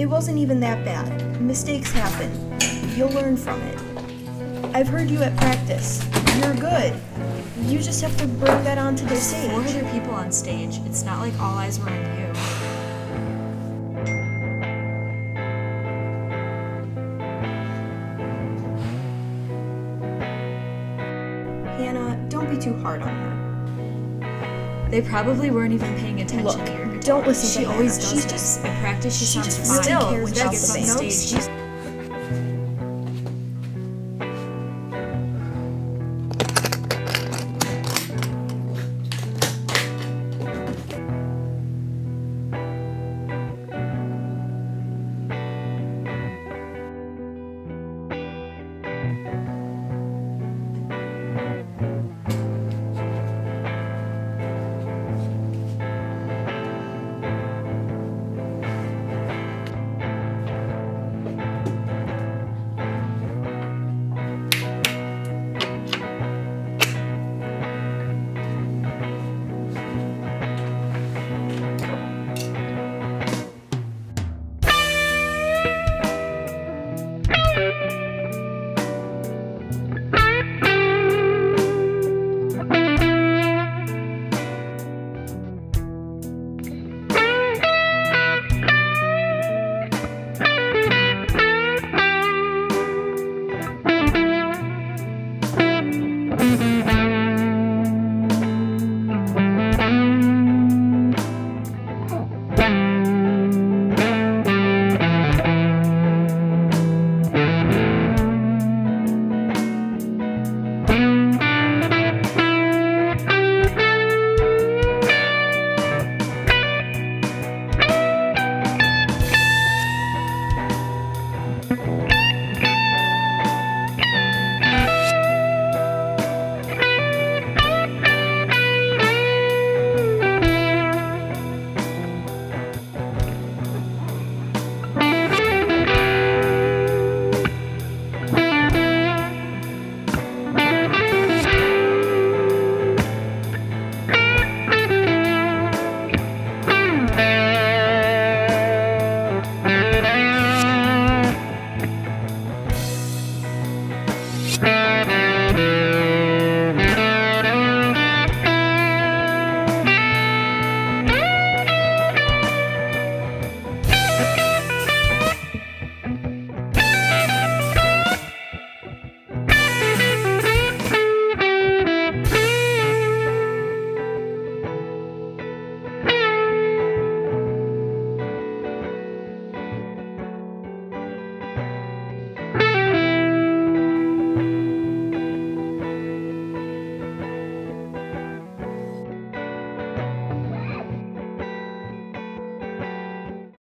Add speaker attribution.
Speaker 1: It wasn't even that bad. Mistakes happen. You'll learn from it. I've heard you at practice. You're good. You just have to bring that onto the stage.
Speaker 2: 400 people on stage. It's not like all eyes were on you.
Speaker 1: Hannah, don't be too hard on her.
Speaker 2: They probably weren't even paying attention
Speaker 1: Look,
Speaker 2: guitar.
Speaker 1: Don't listen
Speaker 2: She
Speaker 1: to
Speaker 2: always does
Speaker 1: She's
Speaker 2: this.
Speaker 1: just-
Speaker 2: At practice, she,
Speaker 1: she
Speaker 2: sounds
Speaker 1: just
Speaker 2: fine.
Speaker 1: still
Speaker 2: when she gets on stage,
Speaker 1: She's-